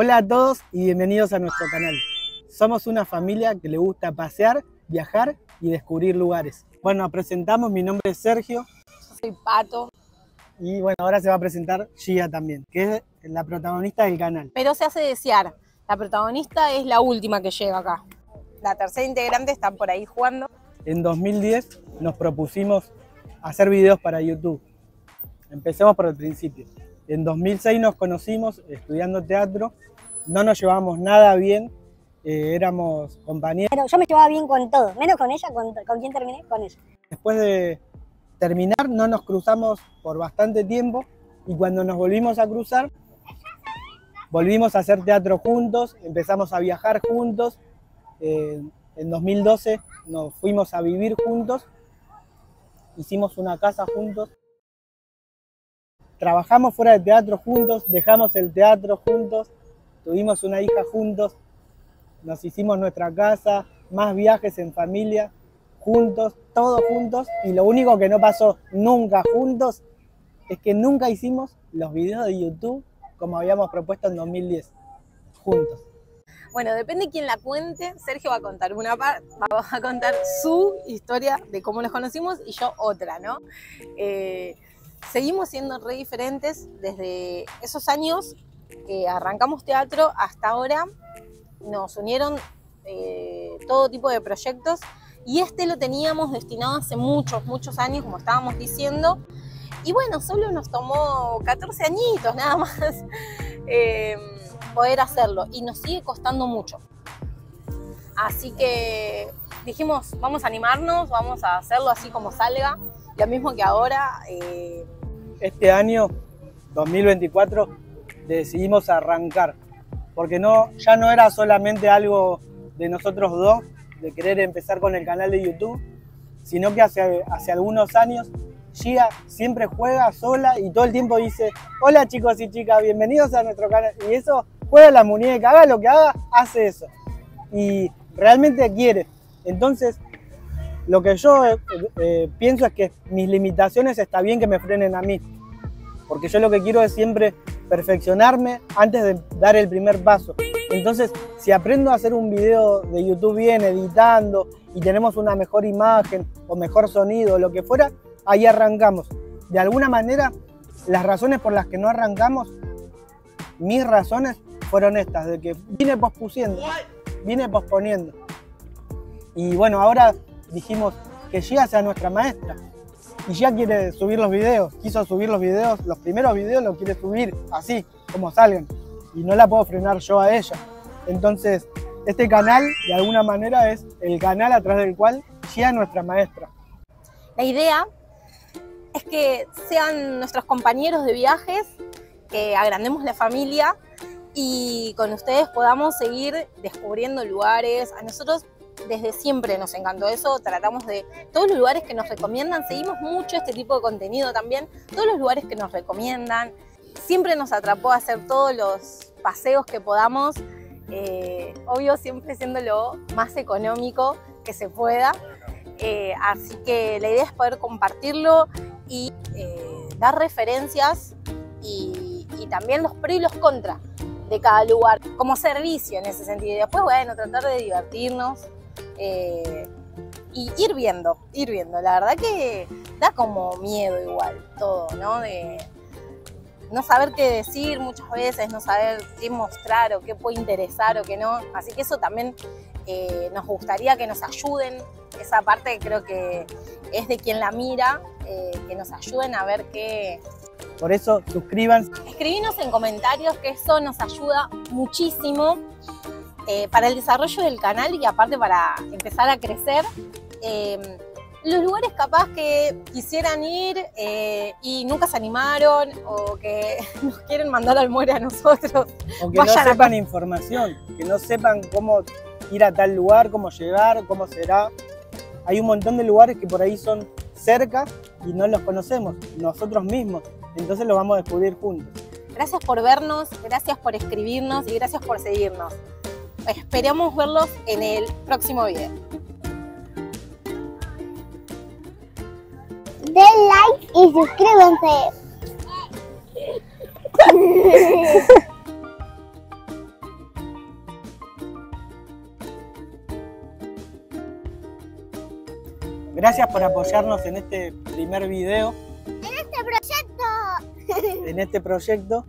Hola a todos y bienvenidos a nuestro canal. Somos una familia que le gusta pasear, viajar y descubrir lugares. Bueno, nos presentamos, mi nombre es Sergio. Yo soy Pato. Y bueno, ahora se va a presentar Gia también, que es la protagonista del canal. Pero se hace desear. La protagonista es la última que llega acá. La tercera integrante está por ahí jugando. En 2010 nos propusimos hacer videos para YouTube. Empecemos por el principio. En 2006 nos conocimos estudiando teatro, no nos llevábamos nada bien, eh, éramos compañeros. Pero yo me llevaba bien con todo, menos con ella, con, con quién terminé, con ella. Después de terminar no nos cruzamos por bastante tiempo y cuando nos volvimos a cruzar, volvimos a hacer teatro juntos, empezamos a viajar juntos, eh, en 2012 nos fuimos a vivir juntos, hicimos una casa juntos trabajamos fuera de teatro juntos, dejamos el teatro juntos, tuvimos una hija juntos, nos hicimos nuestra casa, más viajes en familia, juntos, todos juntos, y lo único que no pasó nunca juntos es que nunca hicimos los videos de YouTube como habíamos propuesto en 2010, juntos. Bueno, depende de quién la cuente. Sergio va a contar una parte, va a contar su historia de cómo nos conocimos y yo otra, ¿no? Eh, seguimos siendo re diferentes desde esos años que arrancamos teatro hasta ahora. Nos unieron eh, todo tipo de proyectos y este lo teníamos destinado hace muchos, muchos años, como estábamos diciendo. Y bueno, solo nos tomó 14 añitos nada más em, poder hacerlo y nos sigue costando mucho. Así que dijimos, vamos a animarnos, vamos a hacerlo así como salga. Lo mismo que ahora. Eh, este año, 2024, decidimos arrancar. Porque no, ya no era solamente algo de nosotros dos, de querer empezar con el canal de YouTube, sino que hace, hace algunos años Gia siempre juega sola y todo el tiempo dice, hola chicos y chicas, bienvenidos a nuestro canal. Y eso juega la muñeca, haga lo que haga, hace eso. Y realmente quiere. Entonces, lo que yo eh, eh, pienso es que mis limitaciones está bien que me frenen a mí, porque yo lo que quiero es siempre perfeccionarme antes de dar el primer paso. Entonces, si aprendo a hacer un video de YouTube bien, editando, y tenemos una mejor imagen o mejor sonido, lo que fuera, ahí arrancamos. De alguna manera, las razones por las que no arrancamos, mis razones fueron estas, de que vine pospusiendo, vine posponiendo. Y bueno, ahora dijimos que Gia sea nuestra maestra. Y ya quiere subir los videos, quiso subir los videos, los primeros videos los quiere subir así, como salgan. Y no la puedo frenar yo a ella. Entonces, este canal, de alguna manera, es el canal a través del cual Gia es nuestra maestra. La idea es que sean nuestros compañeros de viajes, que agrandemos la familia y con ustedes podamos seguir descubriendo lugares. A nosotros desde siempre nos encantó eso, tratamos de todos los lugares que nos recomiendan, seguimos mucho este tipo de contenido también, todos los lugares que nos recomiendan, siempre nos atrapó a hacer todos los paseos que podamos, eh, obvio siempre siendo lo más económico que se pueda, eh, así que la idea es poder compartirlo y eh, dar referencias y, y también los pros y los contras de cada lugar, como servicio en ese sentido. Y después, bueno, tratar de divertirnos, eh, y ir viendo, ir viendo. La verdad que da como miedo igual todo, ¿no? De no saber qué decir muchas veces, no saber qué mostrar o qué puede interesar o qué no. Así que eso también eh, nos gustaría que nos ayuden. Esa parte creo que es de quien la mira, eh, que nos ayuden a ver qué, por eso suscríbanse. Escribinos en comentarios que eso nos ayuda muchísimo. Eh, para el desarrollo del canal y aparte para empezar a crecer. Em, los lugares capaz que quisieran ir eh, y nunca se animaron o que nos quieren mandar al muere a nosotros. O que no sepan información, que no sepan cómo ir a tal lugar, cómo llegar, cómo será. Hay un montón de lugares que por ahí son cerca y no los conocemos, nosotros mismos. Entonces los vamos a descubrir juntos. Gracias por vernos, gracias por escribirnos y gracias por seguirnos. Esperamos verlos en el próximo video. Den like y suscríbanse. Gracias por apoyarnos en este primer video. En este proyecto. En este proyecto.